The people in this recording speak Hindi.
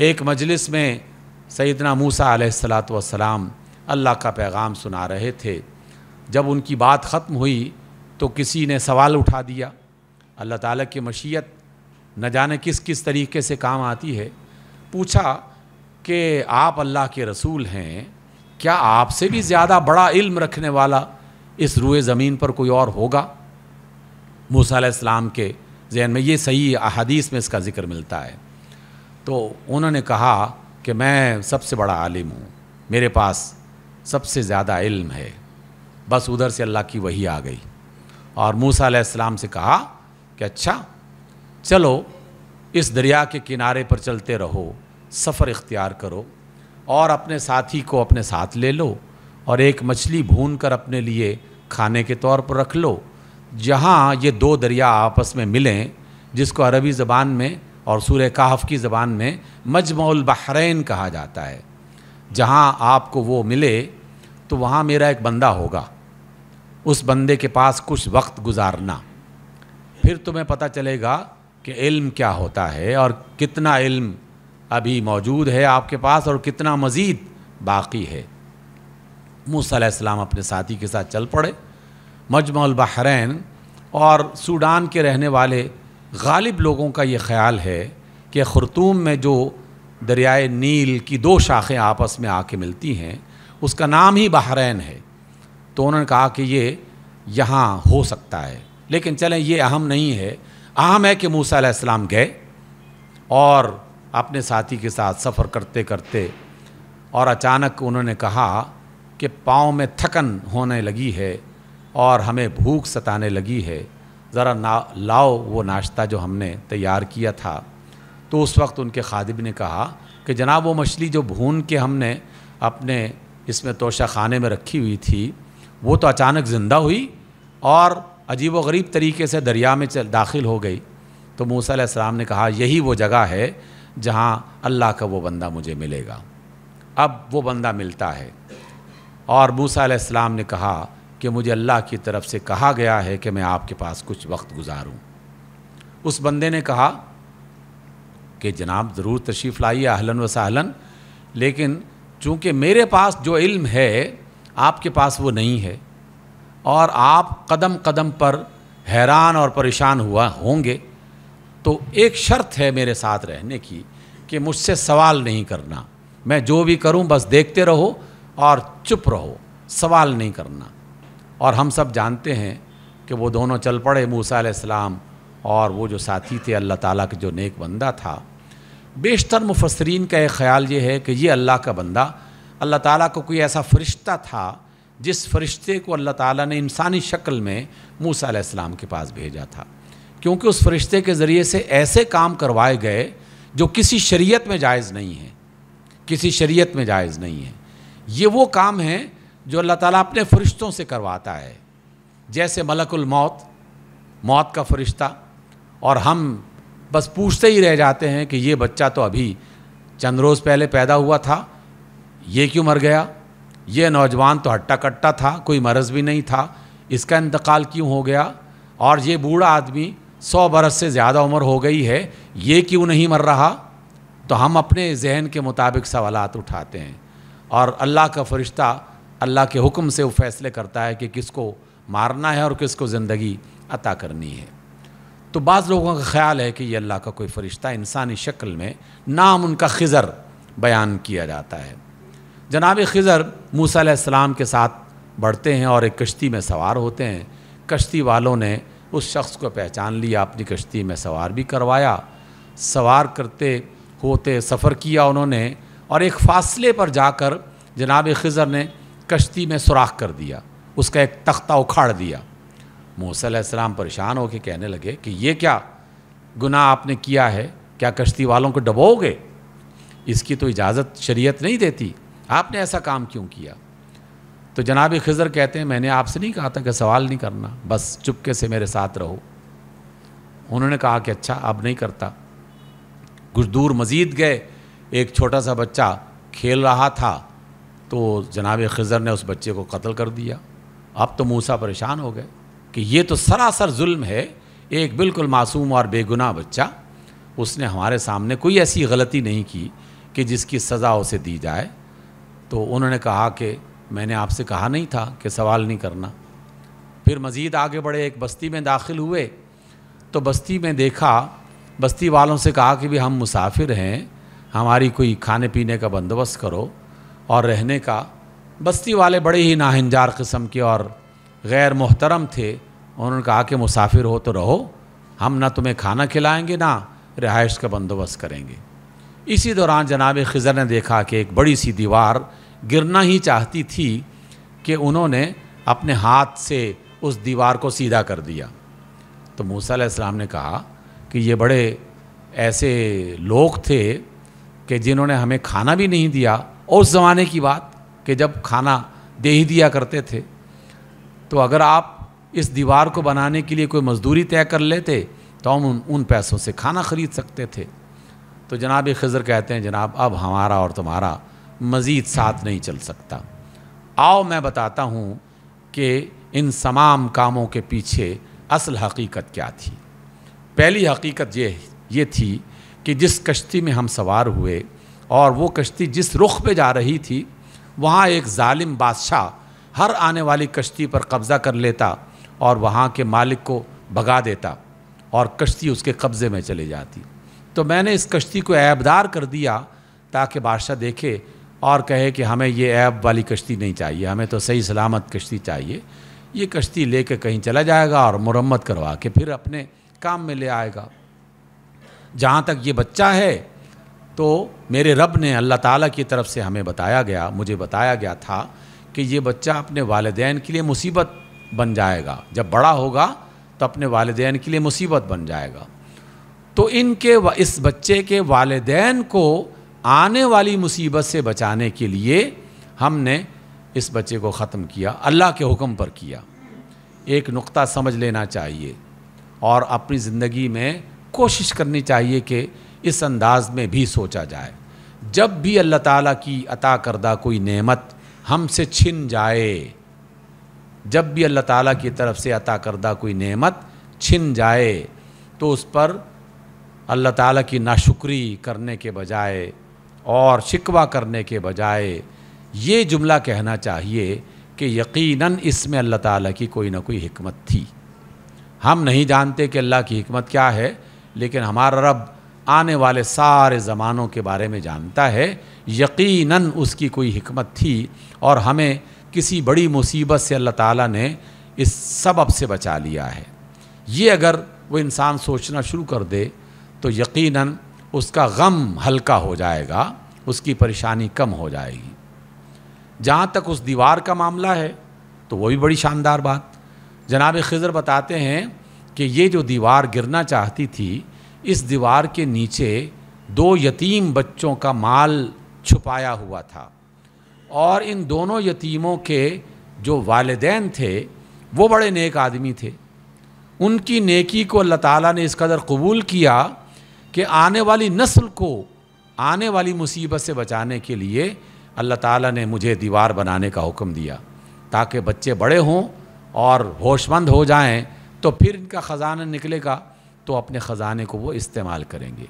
एक मजलिस में सैदना मूसा अलैहिस्सलाम अल्लाह का पैगाम सुना रहे थे। जब उनकी बात ख़त्म हुई तो किसी ने सवाल उठा दिया। अल्लाह ताला की मशीयत न जाने किस किस तरीके से काम आती है। पूछा कि आप अल्लाह के रसूल हैं, क्या आपसे भी ज़्यादा बड़ा इल्म रखने वाला इस रुए ज़मीन पर कोई और होगा? मूसा के जहन में ये सही अहादीस में इसका ज़िक्र मिलता है। तो उन्होंने कहा कि मैं सबसे बड़ा आलिम हूँ। मेरे पास सबसे ज़्यादा इल्म है। बस उधर से अल्लाह की वही आ गई। और मूसा अलैहिस्सलाम से कहा कि अच्छा चलो, इस दरिया के किनारे पर चलते रहो, सफ़र इख्तियार करो और अपने साथी को अपने साथ ले लो और एक मछली भून कर अपने लिए खाने के तौर पर रख लो। जहाँ ये दो दरिया आपस में मिलें, जिसको अरबी ज़बान में और सूर्य काहफ की ज़बान में मजमौल बहरैन कहा जाता है। जहाँ आपको वो मिले तो वहाँ मेरा एक बंदा होगा। उस बंदे के पास कुछ वक्त गुजारना। फिर तुम्हें पता चलेगा कि इल्म क्या होता है और कितना इल्म अभी मौजूद है आपके पास और कितना मज़ीद बाकी है। मूसम अपने साथी के साथ चल पड़े मजमल बहरैन और सूडान के रहने वाले गालिब लोगों का ये ख्याल है कि ख़ुरतूम में जो दरियाए नील की दो शाखें आपस में आके मिलती हैं, उसका नाम ही बहरैन है। तो उन्होंने कहा कि ये यहाँ हो सकता है। लेकिन चलें, ये अहम नहीं है। अहम है कि मूसा गए और अपने साथी के साथ सफ़र करते करते और अचानक उन्होंने कहा कि पाँव में थकन होने लगी है और हमें भूख सताने लगी है। ज़रा ना, लाओ वो नाश्ता जो हमने तैयार किया था। तो उस वक्त उनके खादिब ने कहा कि जनाब वो मछली जो भून के हमने अपने इसमें तोशा खाने में रखी हुई थी, वो तो अचानक ज़िंदा हुई और अजीब व गरीब तरीके से दरिया में चल, दाखिल हो गई। तो मूसा ने कहा, यही वो जगह है जहाँ अल्लाह का वो बंदा मुझे मिलेगा। अब वो बंदा मिलता है और मूसा ने कहा कि मुझे अल्लाह की तरफ़ से कहा गया है कि मैं आपके पास कुछ वक्त गुजारूं। उस बंदे ने कहा कि जनाब, ज़रूर तशरीफ़ लाइए आहलन व सहलन, लेकिन चूँकि मेरे पास जो इल्म है, आपके पास वो नहीं है, और आप कदम कदम पर हैरान और परेशान हुआ होंगे तो एक शर्त है मेरे साथ रहने की कि मुझसे सवाल नहीं करना। मैं जो भी करूँ, बस देखते रहो और चुप रहो, सवाल नहीं करना। और हम सब जानते हैं कि वो दोनों चल पड़े मूसा इस्लाम और वो जो साथी थे, अल्लाह ताला के जो नेक बंदा था। बेशतर मुफसरीन का एक ख़्याल ये है कि ये अल्लाह का बंदा, अल्लाह ताला को कोई ऐसा फ़रिश्ता था जिस फरिश्ते को अल्लाह ताला ने इंसानी शक्ल में मूसा इस्लाम के पास भेजा था। क्योंकि उस फरिश्ते के ज़रिए से ऐसे काम करवाए गए जो किसी शरीयत में जायज़ नहीं है। किसी शरीयत में जायज़ नहीं है। ये वो काम है जो अल्लाह ताला अपने फरिश्तों से करवाता है। जैसे मलकुल मौत मौत का फरिश्ता, और हम बस पूछते ही रह जाते हैं कि ये बच्चा तो अभी चंद रोज़ पहले पैदा हुआ था, ये क्यों मर गया? ये नौजवान तो हट्टा कट्टा था, कोई मरज़ भी नहीं था, इसका इंतकाल क्यों हो गया? और ये बूढ़ा आदमी सौ बरस से ज़्यादा उम्र हो गई है, ये क्यों नहीं मर रहा? तो हम अपने जहन के मुताबिक सवालत उठाते हैं। और अल्लाह का फ़रिश्ता अल्लाह के हुक्म से वो फैसले करता है कि किसको मारना है और किसको ज़िंदगी अता करनी है। तो बाज़ लोगों का ख्याल है कि ये अल्लाह का कोई फ़रिश्ता इंसानी शक्ल में नाम उनका खिज़र बयान किया जाता है। जनाब खिज़र मूसा के साथ बढ़ते हैं और एक कश्ती में सवार होते हैं। कश्ती वालों ने उस शख्स को पहचान लिया, अपनी कश्ती में सवार भी करवाया। सवार करते होते सफ़र किया उन्होंने और एक फ़ासले पर जाकर जनाब खज़र ने कश्ती में सुराख कर दिया, उसका एक तख्ता उखाड़ दिया। मूसम परेशान होकर कहने लगे कि ये क्या गुनाह आपने किया है? क्या कश्ती वालों को डबोगे? इसकी तो इजाज़त शरीयत नहीं देती। आपने ऐसा काम क्यों किया? तो जनाब खज़र कहते हैं, मैंने आपसे नहीं कहा था कि सवाल नहीं करना, बस चुपके से मेरे साथ रहो। उन्होंने कहा कि अच्छा अब नहीं करता। कुछ दूर मज़ीद गए, एक छोटा सा बच्चा खेल रहा था तो जनाब खज़र ने उस बच्चे को कत्ल कर दिया। अब तो मूसा परेशान हो गए कि ये तो सरासर जुल्म है, एक बिल्कुल मासूम और बेगुनाह बच्चा। उसने हमारे सामने कोई ऐसी गलती नहीं की कि जिसकी सज़ा उसे दी जाए। तो उन्होंने कहा कि मैंने आपसे कहा नहीं था कि सवाल नहीं करना। फिर मज़ीद आगे बढ़े, एक बस्ती में दाखिल हुए। तो बस्ती में देखा, बस्ती वालों से कहा कि भी, हम मुसाफिर हैं, हमारी कोई खाने पीने का बंदोबस्त करो। और रहने का। बस्ती वाले बड़े ही नाहिंजार किस्म के और गैर मोहतरम थे। उन्होंने कहा कि मुसाफिर हो तो रहो, हम ना तुम्हें खाना खिलाएँगे, ना रिहाइश का बंदोबस्त करेंगे। इसी दौरान जनाब खज़र ने देखा कि एक बड़ी सी दीवार गिरना ही चाहती थी कि उन्होंने अपने हाथ से उस दीवार को सीधा कर दिया। तो मूसा अलैहिस्सलाम ने कहा कि ये बड़े ऐसे लोग थे कि जिन्होंने हमें खाना भी नहीं दिया उस ज़माने की बात कि जब खाना दे ही दिया करते थे तो अगर आप इस दीवार को बनाने के लिए कोई मजदूरी तय कर लेते तो हम उन उन पैसों से खाना ख़रीद सकते थे। तो जनाब खज़र कहते हैं, जनाब, अब हमारा और तुम्हारा मज़ीद साथ नहीं चल सकता। आओ मैं बताता हूँ कि इन तमाम कामों के पीछे असल हकीकत क्या थी। पहली हकीकत ये ये थी कि जिस कश्ती में हम सवार हुए और वो कश्ती जिस रुख पे जा रही थी, वहाँ एक ालिम बादशाह हर आने वाली कश्ती पर कब्ज़ा कर लेता और वहाँ के मालिक को भगा देता और कश्ती उसके कब्ज़े में चली जाती। तो मैंने इस कश्ती को ऐबदार कर दिया ताकि बादशाह देखे और कहे कि हमें ये ऐब वाली कश्ती नहीं चाहिए, हमें तो सही सलामत कश्ती चाहिए। ये कश्ती ले कर कहीं चला जाएगा और मुरम्मत करवा के फिर अपने काम में ले आएगा। जहाँ तक ये बच्चा है तो मेरे रब ने अल्लाह ताला की तरफ़ से हमें बताया गया, मुझे बताया गया था कि ये बच्चा अपने वालदेन के लिए मुसीबत बन जाएगा। जब बड़ा होगा तो अपने वालदेन के लिए मुसीबत बन जाएगा। तो इनके इस बच्चे के वालदेन को आने वाली मुसीबत से बचाने के लिए हमने इस बच्चे को ख़त्म किया, अल्लाह के हुक्म पर किया। एक नुक्ता समझ लेना चाहिए और अपनी ज़िंदगी में कोशिश करनी चाहिए कि इस अंदाज में भी सोचा जाए। जब भी अल्लाह ताला की अता करदा कोई नेमत हमसे छिन जाए, जब भी अल्लाह ताला की तरफ़ से अता करदा कोई नेमत छिन जाए तो उस पर अल्लाह ताला की नाशुक्री करने के बजाय और शिकवा करने के बजाय ये जुमला कहना चाहिए कि यकीनन इसमें अल्लाह ताला की कोई ना कोई हमत थी। हम नहीं जानते कि अल्लाह की हमत क्या है, लेकिन हमारा रब आने वाले सारे ज़मानों के बारे में जानता है। यकीनन उसकी कोई हमत थी और हमें किसी बड़ी मुसीबत से अल्लाह ताला ने इस सबब से बचा लिया है। ये अगर वो इंसान सोचना शुरू कर दे तो यकीनन उसका गम हल्का हो जाएगा, उसकी परेशानी कम हो जाएगी। जहाँ तक उस दीवार का मामला है तो वो भी बड़ी शानदार बात। जनाब खज़र बताते हैं कि ये जो दीवार गिरना चाहती थी इस दीवार के नीचे दो यतीम बच्चों का माल छुपाया हुआ था। और इन दोनों यतीमों के जो वालदेन थे, वो बड़े नेक आदमी थे। उनकी नेकी को अल्लाह ताला ने इस कदर कबूल किया कि आने वाली नस्ल को, आने वाली मुसीबत से बचाने के लिए अल्लाह ताला ने मुझे दीवार बनाने का हुक्म दिया। ताकि बच्चे बड़े हों और होशमंद हो जाएँ तो फिर इनका ख़जाना निकलेगा। तो अपने ख़जाने को वो इस्तेमाल करेंगे।